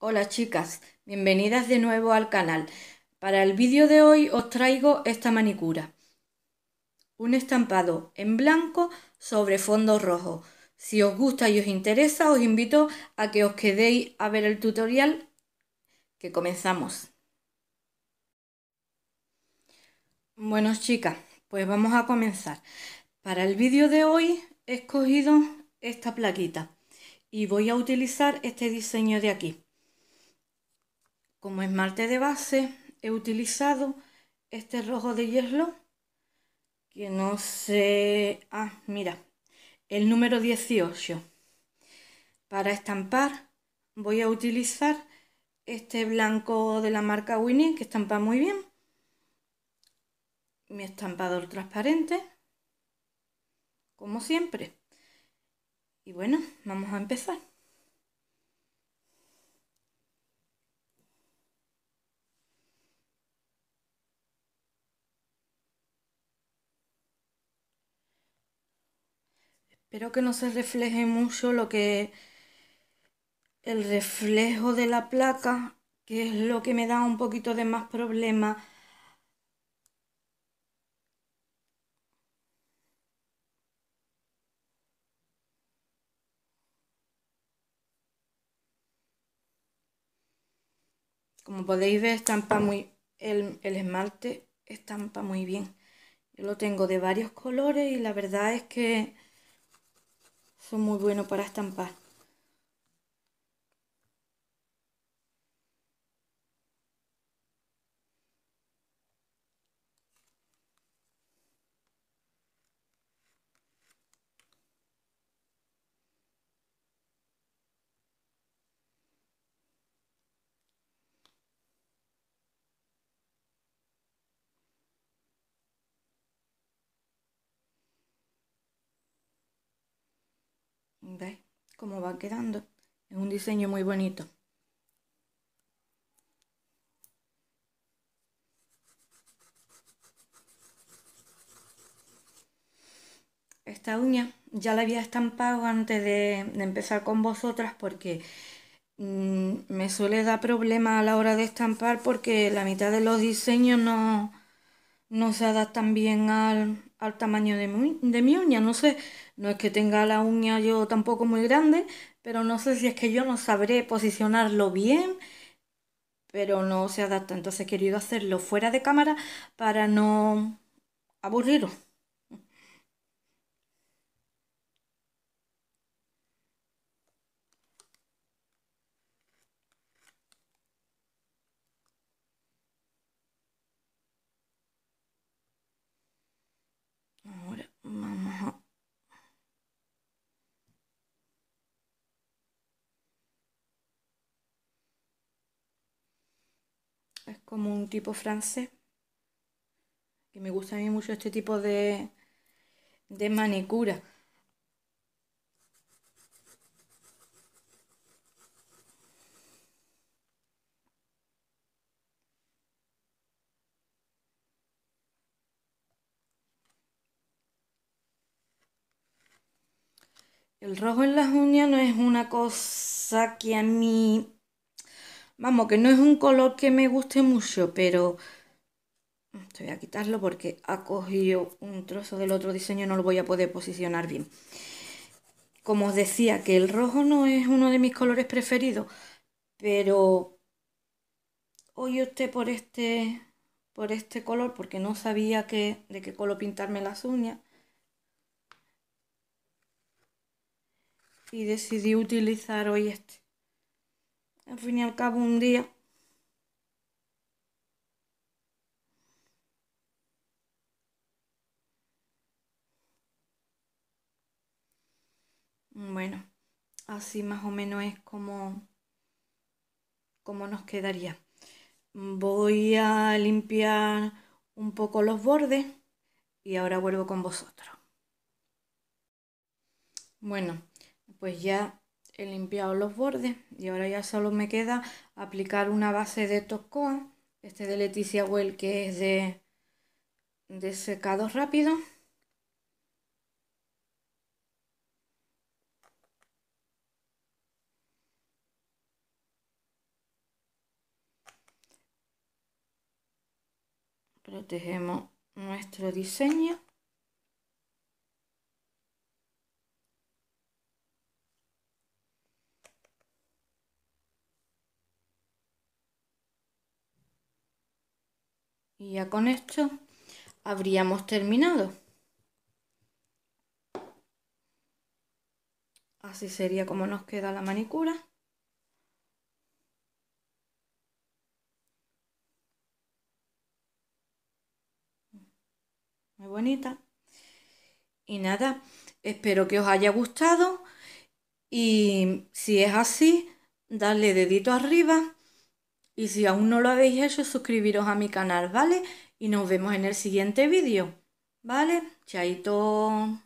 Hola chicas, bienvenidas de nuevo al canal. Para el vídeo de hoy os traigo esta manicura. Un estampado en blanco sobre fondo rojo. Si os gusta y os interesa, os invito a que os quedéis a ver el tutorial que comenzamos. Bueno chicas, pues vamos a comenzar. Para el vídeo de hoy he escogido esta plaquita y voy a utilizar este diseño de aquí. Como esmalte de base he utilizado este rojo de hielo que no sé... Ah, mira, el número 18. Para estampar voy a utilizar este blanco de la marca Winnie que estampa muy bien. Mi estampador transparente, como siempre. Y bueno, vamos a empezar. Espero que no se refleje mucho lo que el reflejo de la placa, que es lo que me da un poquito de más problema. Como podéis ver, estampa muy el, el esmalte estampa muy bien. Yo lo tengo de varios colores y la verdad es que son muy buenos para estampar. ¿Veis cómo va quedando? Es un diseño muy bonito. Esta uña ya la había estampado antes de, empezar con vosotras porque mm, me suele dar problemas a la hora de estampar porque la mitad de los diseños no, no se adaptan bien al, al tamaño de mi, de mi uña. No sé, no es que tenga la uña yo tampoco muy grande, pero no sé si es que yo no sabré posicionarlo bien, pero no se adapta. Entonces he querido hacerlo fuera de cámara para no aburriros. Es como un tipo francés. Que me gusta a mí mucho este tipo de, de manicura. El rojo en las uñas no es una cosa que a mí Vamos, que no es un color que me guste mucho, pero voy a quitarlo porque ha cogido un trozo del otro diseño, no lo voy a poder posicionar bien. Como os decía, que el rojo no es uno de mis colores preferidos, pero hoy opté por este, por este color porque no sabía de qué color pintarme las uñas. Y decidí utilizar hoy este. Al fin y al cabo un día Bueno, así más o menos es como, como nos quedaría. Voy a limpiar un poco los bordes y ahora vuelvo con vosotros. Bueno, pues ya he limpiado los bordes y ahora ya solo me queda aplicar una base de Toscoa, este de Leticia Well que es de, de secado rápido. Protegemos nuestro diseño. Y ya con esto habríamos terminado. Así sería como nos queda la manicura. Muy bonita. Y nada, espero que os haya gustado. Y si es así, dale dedito arriba. Y si aún no lo habéis hecho, suscribiros a mi canal, ¿vale? Y nos vemos en el siguiente vídeo, ¿vale? Chaito.